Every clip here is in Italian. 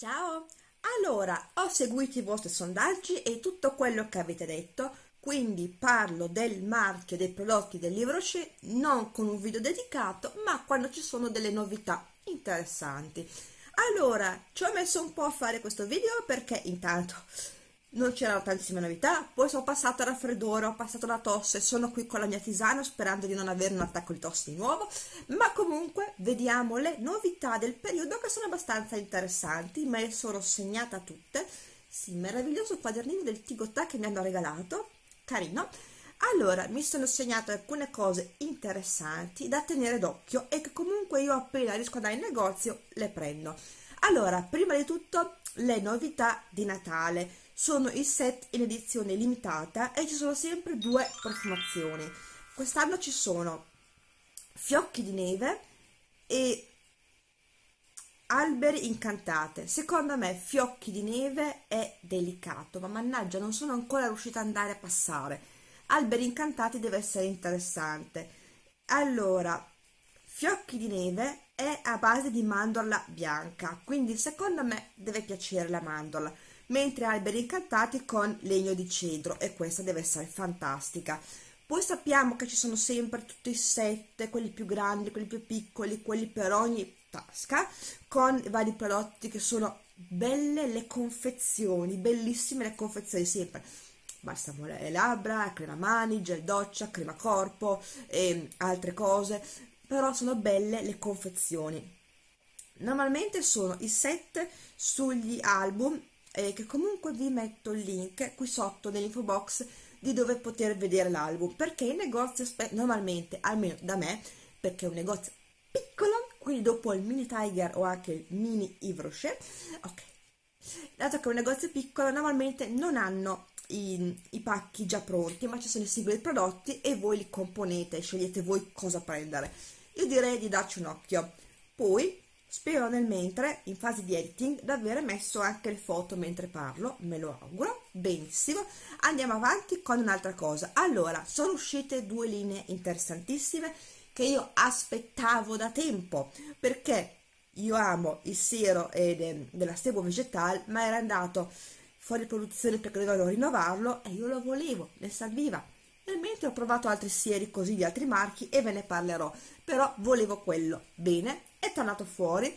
Ciao! Allora, ho seguito i vostri sondaggi e tutto quello che avete detto, quindi parlo del marchio dei prodotti del libro Rocher non con un video dedicato, ma quando ci sono delle novità interessanti. Allora, ci ho messo un po' a fare questo video perché intanto non c'erano tantissime novità, poi sono passato al raffreddore, ho passato la tosse, sono qui con la mia tisana sperando di non avere un attacco di tosse di nuovo, ma comunque vediamo le novità del periodo che sono abbastanza interessanti, me le sono segnate tutte, sì, meraviglioso quadernino del Tigotà che mi hanno regalato, carino, allora mi sono segnate alcune cose interessanti da tenere d'occhio e che comunque io appena riesco ad andare in negozio le prendo. Allora, prima di tutto le novità di Natale sono i set in edizione limitata e ci sono sempre due profumazioni. Quest'anno ci sono fiocchi di neve e alberi incantate. Secondo me fiocchi di neve è delicato, ma mannaggia non sono ancora riuscita ad andare a passare. Alberi incantati deve essere interessante. Allora, fiocchi di neve è a base di mandorla bianca, quindi secondo me deve piacere la mandorla mentre alberi incantati con legno di cedro e questa deve essere fantastica. Poi sappiamo che ci sono sempre tutti i set, quelli più grandi, quelli più piccoli, quelli per ogni tasca, con vari prodotti che sono belle le confezioni, bellissime le confezioni sempre. Basta le labbra, crema mani, gel doccia, crema corpo e altre cose, però sono belle le confezioni. Normalmente sono i set sugli album eh, che comunque vi metto il link qui sotto nell'info box di dove poter vedere l'album perché il negozio normalmente almeno da me perché è un negozio piccolo quindi dopo il mini tiger o anche il mini Yves Rocher ok dato che è un negozio piccolo normalmente non hanno i, i, pacchi già pronti ma ci sono i singoli prodotti e voi li componete scegliete voi cosa prendere io direi di darci un occhio poi Spero nel mentre, in fase di editing, di aver messo anche le foto mentre parlo, me lo auguro, benissimo. Andiamo avanti con un'altra cosa. Allora, sono uscite due linee interessantissime che io aspettavo da tempo, perché io amo il siero de, della Sebo Vegetal, ma era andato fuori produzione perché dovevano rinnovarlo e io lo volevo, ne serviva. Nel mentre ho provato altri sieri così di altri marchi e ve ne parlerò, però volevo quello. Bene, è tornato fuori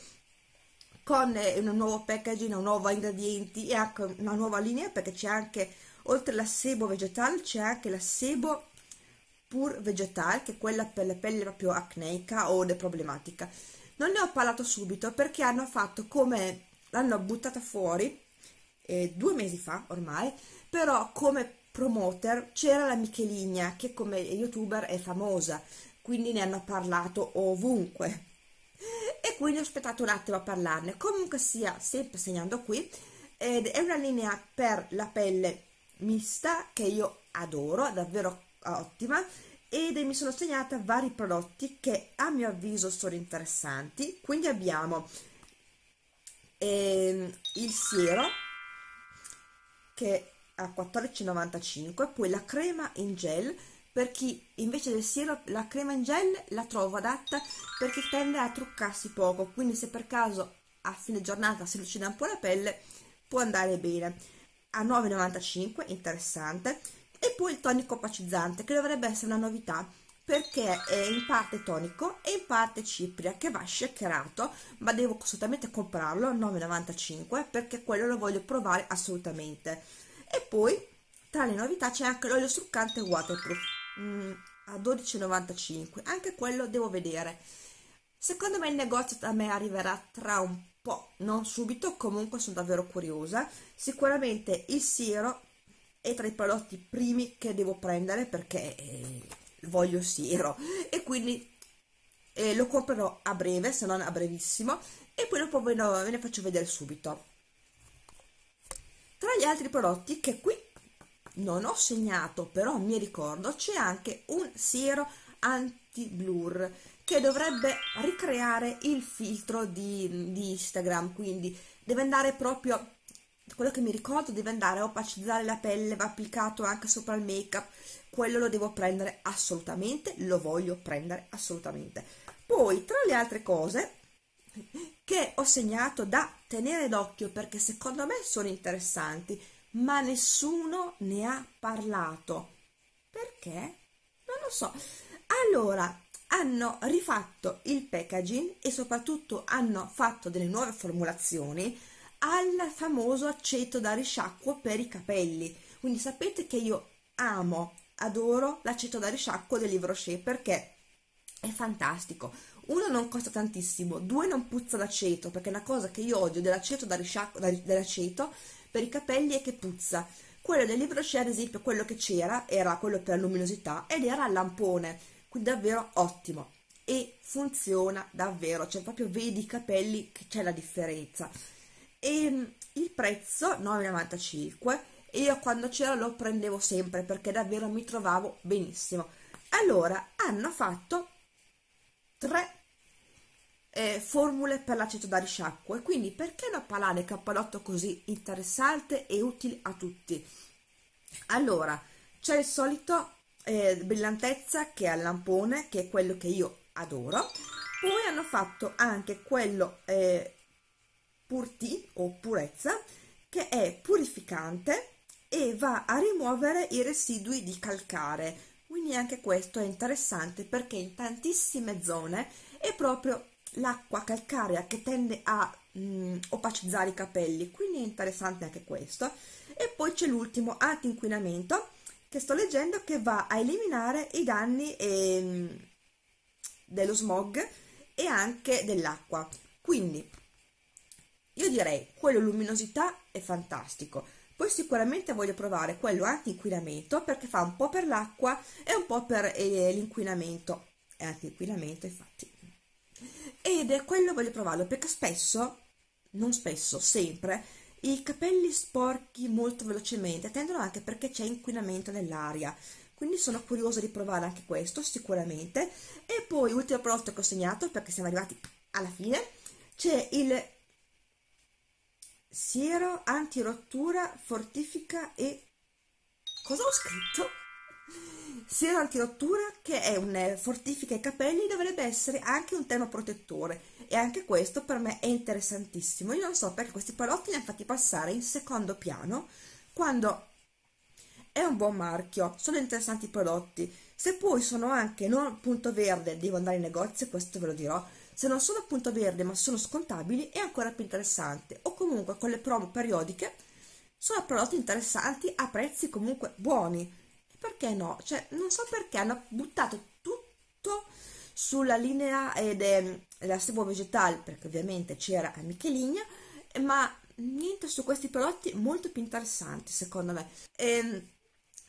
con eh, un nuovo packaging, un nuovo ingredienti e anche una nuova linea perché c'è anche, oltre la sebo vegetale, c'è anche la sebo pur vegetale che è quella per le pelle proprio acneica o problematica. Non ne ho parlato subito perché hanno fatto come l'hanno buttata fuori eh, due mesi fa ormai, però come promoter c'era la Micheligna che come youtuber è famosa, quindi ne hanno parlato ovunque. E quindi ho aspettato un attimo a parlarne. Comunque sia sempre segnando qui ed è una linea per la pelle mista che io adoro davvero ottima ed mi sono segnata vari prodotti che a mio avviso sono interessanti. Quindi abbiamo ehm, il siero che a 14,95 poi la crema in gel per chi invece del siero la crema in gel la trovo adatta per chi tende a truccarsi poco quindi se per caso a fine giornata si lucida un po' la pelle può andare bene. A 9,95 interessante. E poi il tonico opacizzante che dovrebbe essere una novità perché è in parte tonico e in parte cipria che va shakerato ma devo assolutamente comprarlo a 9,95 perché quello lo voglio provare assolutamente e poi tra le novità c'è anche l'olio struccante waterproof mm, a 12,95 anche quello devo vedere. Secondo me il negozio da me arriverà tra un po' non subito comunque sono davvero curiosa. Sicuramente il siero è tra i prodotti primi che devo prendere perché eh, voglio siero. E quindi eh, lo comprerò a breve se non a brevissimo. E poi dopo ve, lo, ve ne faccio vedere subito gli altri prodotti che qui non ho segnato però mi ricordo c'è anche un siero anti blur che dovrebbe ricreare il filtro di, di Instagram quindi deve andare proprio quello che mi ricordo deve andare a opacizzare la pelle va applicato anche sopra il make up quello lo devo prendere assolutamente lo voglio prendere assolutamente. Poi tra le altre cose che ho segnato da tenere d'occhio perché secondo me sono interessanti, ma nessuno ne ha parlato. Perché? Non lo so. Allora, hanno rifatto il packaging e soprattutto hanno fatto delle nuove formulazioni al famoso aceto da risciacquo per i capelli. Quindi sapete che io amo, adoro l'aceto da risciacquo del Livre Rocher perché è fantastico. Uno non costa tantissimo, due non puzza d'aceto, perché una cosa che io odio dell'aceto da risciacquo, dell'aceto per i capelli è che puzza. Quello del Livre Rocher, ad esempio, quello che c'era era quello per la luminosità ed era il lampone, quindi davvero ottimo e funziona davvero, cioè proprio vedi i capelli che c'è la differenza. E mm, il prezzo 9,95 e io quando c'era lo prendevo sempre perché davvero mi trovavo benissimo. Allora, hanno fatto tre eh, formule per l'aceto da risciacquo e quindi perché parlare del cappellotto così interessante e utile a tutti? Allora, c'è il solito eh, brillantezza che è al lampone, che è quello che io adoro. Poi hanno fatto anche quello eh, purti o purezza, che è purificante e va a rimuovere i residui di calcare. Quindi anche questo è interessante perché in tantissime zone è proprio l'acqua calcarea che tende a mh, mm, opacizzare i capelli, quindi è interessante anche questo. E poi c'è l'ultimo anti-inquinamento che sto leggendo che va a eliminare i danni eh, dello smog e anche dell'acqua. Quindi io direi quello luminosità è fantastico. Poi sicuramente voglio provare quello anti-inquinamento perché fa un po' per l'acqua e un po' per eh, l'inquinamento. È anti-inquinamento infatti ed è quello voglio provarlo perché spesso, non spesso, sempre, i capelli sporchi molto velocemente tendono anche perché c'è inquinamento nell'aria. Quindi sono curiosa di provare anche questo, sicuramente. E poi, ultimo prodotto che ho segnato, perché siamo arrivati alla fine, c'è il siero antirottura, fortifica e... Cosa ho scritto? Siero antirottura che è un eh, fortifica i capelli dovrebbe essere anche un termoprotettore e anche questo per me è interessantissimo. Io non so perché questi prodotti li hanno fatti passare in secondo piano quando è un buon marchio, sono interessanti i prodotti. Se poi sono anche non punto verde, devo andare in negozio, questo ve lo dirò. Se non sono punto verde ma sono scontabili è ancora più interessante. O comunque con le promo periodiche sono prodotti interessanti a prezzi comunque buoni perché no? Cioè, non so perché hanno buttato tutto sulla linea ed è la sebo vegetale, perché ovviamente c'era a Michelina, ma niente su questi prodotti molto più interessanti secondo me. E, ehm,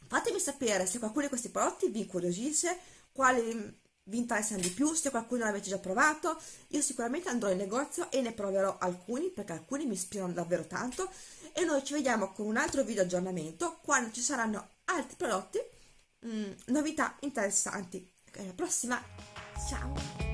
fatemi sapere se qualcuno di questi prodotti vi incuriosisce, quali vi interessano di più, se qualcuno l'avete già provato. Io sicuramente andrò in negozio e ne proverò alcuni perché alcuni mi ispirano davvero tanto e noi ci vediamo con un altro video aggiornamento quando ci saranno altri prodotti, mh, mm, novità interessanti. Alla prossima, ciao!